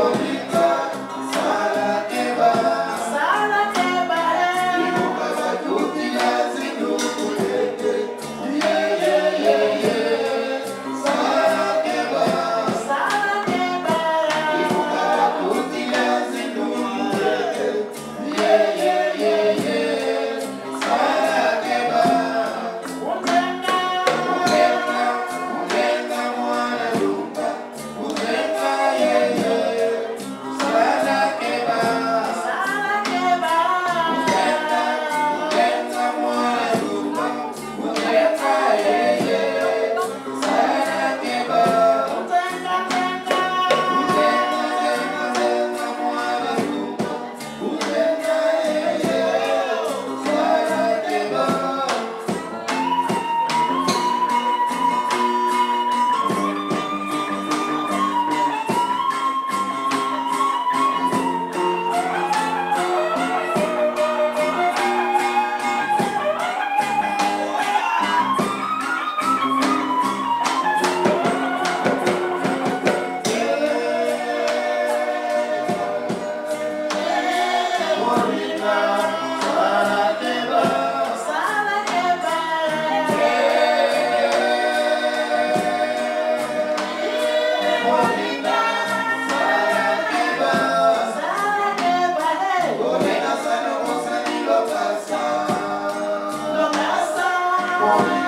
Holy Oh,